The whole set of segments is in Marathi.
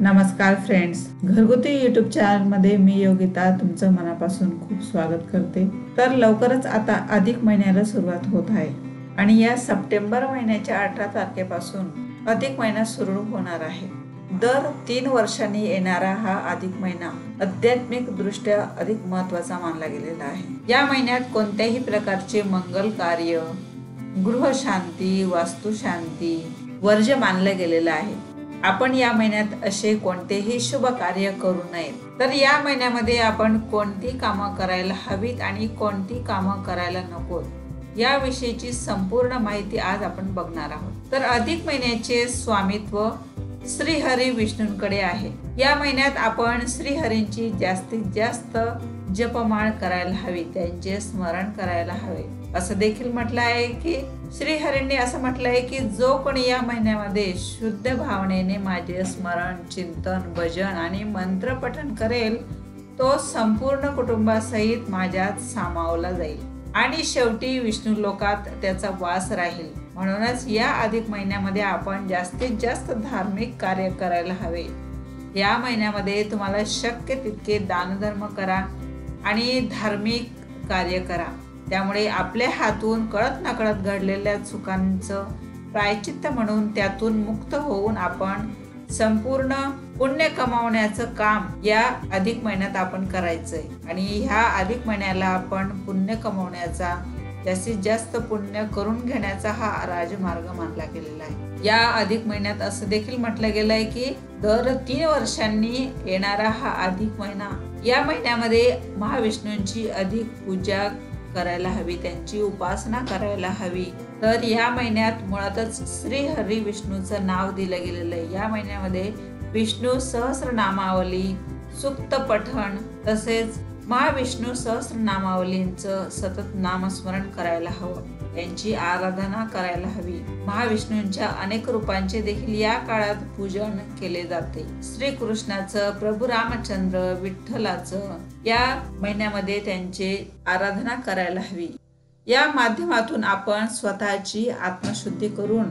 नमस्कार फ्रेंड्स. घरगुती युट्यूब चॅनलमध्ये मी योगिता तुमचं मनापासून खूप स्वागत करते. तर लवकरच आता अधिक महिन्याला सुरुवात होत आहे. आणि या सप्टेंबर महिन्याच्या अठरा तारखेपासून अधिक महिना सुरू होणार आहे. दर तीन वर्षांनी येणारा हा अधिक महिना आध्यात्मिक दृष्ट्या अधिक महत्त्वाचा मानला गेलेला आहे. या महिन्यात कोणत्याही प्रकारचे मंगल कार्य गृहशांती वास्तुशांती वर्ज्य मानलं गेलेलं आहे. आपण या महिन्यात असे कोणतेही शुभ कार्य करू नयेत तर या महिन्यामध्ये आपण कोणती कामं करायला हवीत आणि कोणती कामं करायला नकोत याविषयीची संपूर्ण माहिती आज आपण बघणार आहोत. तर अधिक महिन्याचे स्वामित्व श्रीहरी विष्णूंकडे आहे. या महिन्यात आपण श्रीहरींची जास्तीत जास्त जपमाळ करायला हवी त्यांचे स्मरण करायला हवे. असं देखील म्हटलं आहे की श्रीहरींनी असं म्हटलं आहे की जो कोणी या महिन्यामध्ये शुद्ध भावनेने माझे स्मरण चिंतन भजन आणि मंत्र पठन करेल तो संपूर्ण कुटुंबासहित माझ्यात सामावला जाईल. आणि शेवटी विष्णू लोकात त्याचा वास राहील. म्हणूनच या अधिक महिन्यामध्ये आपण जास्तीत जास्त धार्मिक कार्य करायला हवे. या महिन्यामध्ये तुम्हाला शक्य तितके दानधर्म करा आणि धार्मिक कार्य करा. त्यामुळे आपल्या हातून कळत नकळत घडलेल्या चुकांचं प्रायचित्त म्हणून त्यातून मुक्त होऊन आपण संपूर्ण पुण्य कमावण्याचं काम या अधिक महिन्यात आपण करायचंय. आणि ह्या अधिक महिन्याला आपण पुण्य कमावण्याचा जास्तीत जास्त पुण्य करून घेण्याचा हा राजमार्ग मानला गेलेला आहे. या अधिक महिन्यात असं देखील म्हटलं गेलं आहे की दर तीन वर्षांनी येणारा हा अधिक महिना या महिन्यामध्ये महाविष्णूंची अधिक पूजा करायला हवी त्यांची उपासना करायला हवी. तर या महिन्यात मुळातच श्री हरी विष्णूचं नाव दिलं गेलेलं आहे. या महिन्यामध्ये विष्णू सहस्रनामावली सुप्त पठण तसेच महाविष्णू सहस्रनामावलींचं सतत नामस्मरण करायला हवं. यांची आराधना करायला हवी. महाविष्णूंच्या अनेक रूपांचे देखील या काळात पूजन केले जाते. श्री कृष्णाचं प्रभू रामचंद्र विठ्ठलाचं या महिन्यामध्ये त्यांचे आराधना करायला हवी. या माध्यमातून आपण स्वतःची आत्मशुद्धी करून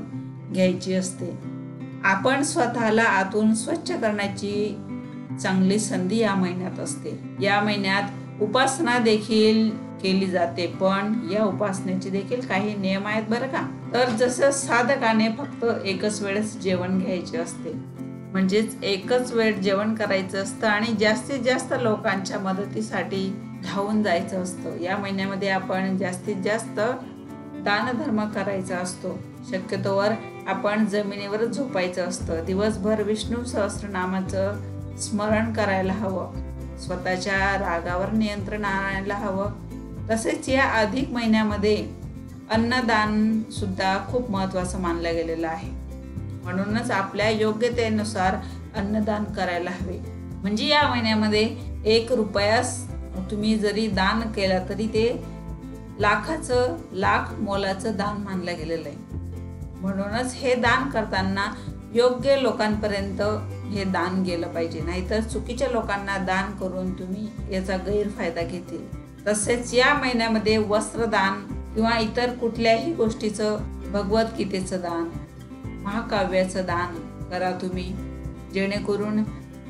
घ्यायची असते. आपण स्वतःला आतून स्वच्छ करण्याची चांगली संधी या महिन्यात असते. या महिन्यात उपासना देखील केली जाते पण या उपासनेचे देखील काही नियम आहेत बरं का? तर जसं साधकाने फक्त एकच वेळेस जेवण घ्यायचे असते म्हणजेच एकच वेळ जेवण करायचं असतं आणि जास्तीत जास्त लोकांच्या मदतीसाठी धावून जायचं असतं. या महिन्यामध्ये आपण जास्तीत जास्त दानधर्म करायचा असतो. शक्यतोवर आपण जमिनीवर झोपायचं असतं. दिवसभर विष्णू सहस्रनामाचं स्मरण करायला हवं. स्वतःच्या रागावर नियंत्रण आणायला हवं. तसेच या अधिक महिन्यामध्ये अन्नदान सुद्धा खूप महत्वाचं मानलं गेलेलं आहे. म्हणूनच आपल्या योग्यतेनुसार अन्नदान करायला हवे. म्हणजे या महिन्यामध्ये एक रुपयास तुम्ही जरी दान केला तरी ते लाखाचं लाख मोलाचं दान मानलं गेलेलं आहे. म्हणूनच हे दान करताना योग्य लोकांपर्यंत हे दान गेलं पाहिजे. नाहीतर चुकीच्या लोकांना दान करून तुम्ही याचा गैरफायदा घेतील. तसेच या महिन्यामध्ये वस्त्रदान किंवा इतर कुठल्याही गोष्टीचं भगवद्गीतेचं दान महाकाव्याचं दान करा तुम्ही. जेणेकरून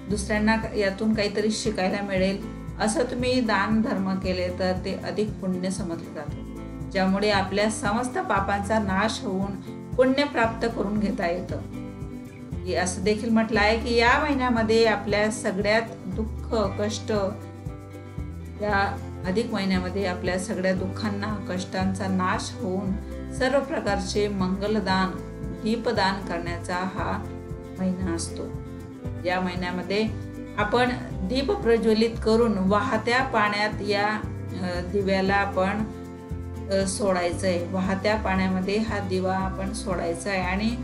दुसऱ्यांना यातून काहीतरी शिकायला मिळेल. असं तुम्ही दान धर्म केले तर ते अधिक पुण्य समजले जाते. ज्यामुळे आपल्या समस्त पापांचा नाश होऊन पुण्य प्राप्त करून घेता येतं. म्हणजे असं देखील म्हटलं आहे की या महिन्यामध्ये आपल्या सगळ्यात दुःख कष्ट या अधिक महिन्यामध्ये आपल्या सगळ्या दुःखांना कष्टांचा नाश होऊन सर्व प्रकारचे मंगलदान दीपदान करण्याचा हा महिना असतो. या महिन्यामध्ये आपण दीप प्रज्वलित करून वाहत्या पाण्यात या दिव्याला आपण सोडायचं आहे वाहत्या पाण्यामध्ये हा दिवा आपण सोडायचा आहे आणि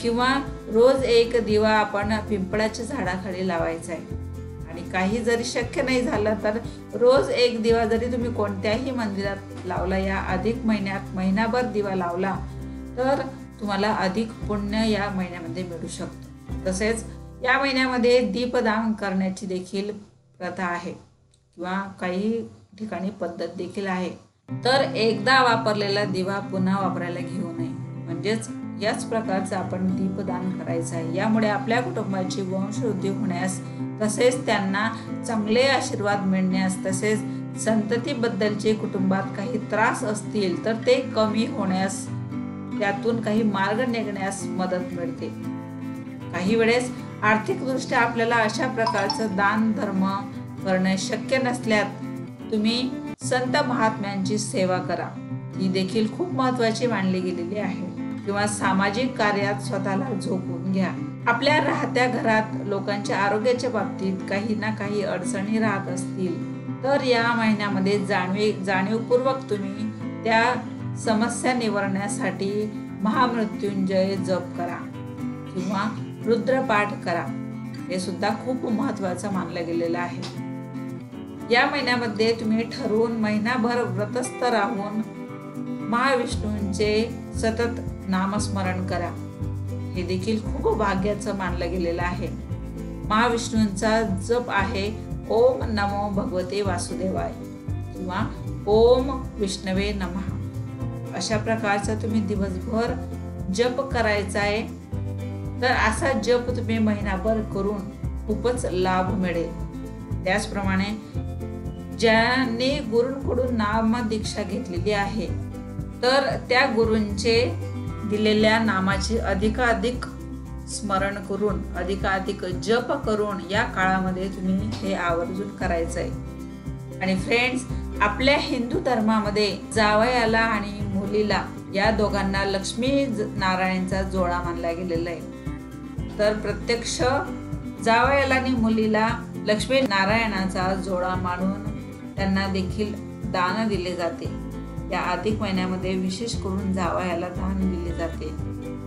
किंवा रोज एक दिवा आपण पिंपळाच्या झाडाखाली लावायचा आहे. आणि काही जरी शक्य नाही झालं तर रोज एक दिवा जरी तुम्ही कोणत्याही मंदिरात लावला या अधिक महिन्यात महिनाभर दिवा लावला तर तुम्हाला अधिक पुण्य या महिन्यामध्ये मिळू शकतं. तसेच या महिन्यामध्ये दीपदान करण्याची देखील प्रथा आहे किंवा काही ठिकाणी पद्धत देखील आहे. तर एकदा वापरलेला दिवा पुन्हा वापरायला घेऊ नये. म्हणजेच याच प्रकारचं आपण दीपदान करायचं आहे. यामुळे आपल्या कुटुंबाची वंशवृद्धी होण्यास तसेच त्यांना चांगले आशीर्वाद मिळण्यास तसेच संततीबद्दलचे कुटुंबात काही त्रास असतील तर ते कमी होण्यास त्यातून काही मार्ग निघण्यास मदत मिळते. काही वेळेस आर्थिकदृष्ट्या आपल्याला अशा प्रकारचं दान धर्म करणे शक्य नसल्यात तुम्ही संत महात्म्यांची सेवा करा. ही देखील खूप महत्वाची मानली गेलेली आहे. किंवा सामाजिक कार्यात स्वतःला झोपून घ्या. आपल्या राहत्या घरात लोकांच्या आरोग्याच्या बाबतीत काही ना काही अडचणी राहत असतील तर या महिन्यामध्ये जाणीव जाणीवपूर्वक तुम्ही त्या समस्या निवारण्यासाठी महामृत्युंजय जप करा किंवा रुद्रपाठ करा. हे सुद्धा खूप महत्वाचं मानलं गेलेलं आहे. या महिन्यामध्ये तुम्ही ठरवून महिनाभर व्रतस्थ राहून महाविष्णूंचे सतत नामस्मरण करा. हे देखील खूप भाग्याचं मानलं गेलेलं आहे. महाविष्णूंचा जप आहे ओम नमो भगवते वासुदेवाय किंवा ओम विष्णवे नमः. अशा प्रकारचा तुम्ही दिवसभर जप करायचा आहे तर असा जप तुम्ही महिनाभर करून खूपच लाभ मिळेल. त्याचप्रमाणे ज्यांनी गुरूंकडून नाम दीक्षा घेतलेली आहे तर त्या गुरूंचे दिलेल्या नामाचे अधिकाधिक स्मरण करून अधिकाधिक जप करून या काळामध्ये तुम्ही हे आवर्जून करायचं आहे आणि फ्रेंड्स आपल्या हिंदू धर्मामध्ये जावयाला आणि मुलीला या दोघांना लक्ष्मी नारायणचा जोडा मानला गेलेला आहे. तर प्रत्यक्ष जावयाला आणि मुलीला लक्ष्मी नारायणाचा जोडा मानून त्यांना देखील दान दिले जाते. या अधिक महिन्यामध्ये विशेष करून जावयाला दान दिले जाते.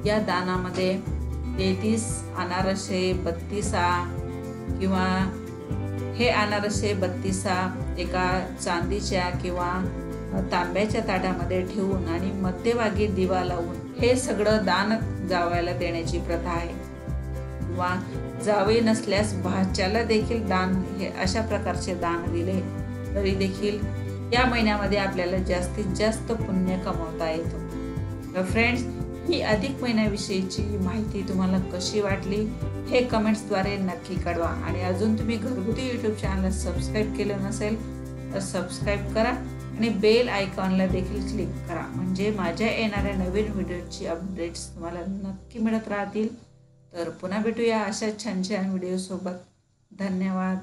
या दानामध्ये तेहतीस अनारसे बत्तीसा किंवा हे अनारसे बत्तीसा एका चांदीच्या किंवा तांब्याच्या ताटामध्ये ठेवून आणि मध्यभागी दिवा लावून हे सगळं दान जावयाला देण्याची प्रथा आहे. किंवा जावे नसल्यास भाच्याला देखील दान हे अशा प्रकारचे दान दिले तरी देखील या महिन्यामध्ये आपल्याला जास्तीत जास्त पुण्य कमवता येतो. फ्रेंड्स ही अधिक महिन्याविषयीची माहिती तुम्हाला कशी वाटली हे कमेंट्सद्वारे नक्की कळवा. आणि अजून तुम्ही घरगुती यूट्यूब चॅनल सबस्क्राईब केलं नसेल तर सबस्क्राईब करा आणि बेल आयकॉनला देखील क्लिक करा. म्हणजे माझ्या येणाऱ्या नवीन व्हिडिओची अपडेट्स तुम्हाला नक्की मिळत राहतील. तर पुन्हा भेटूया अशा छान छान व्हिडिओसोबत धन्यवाद.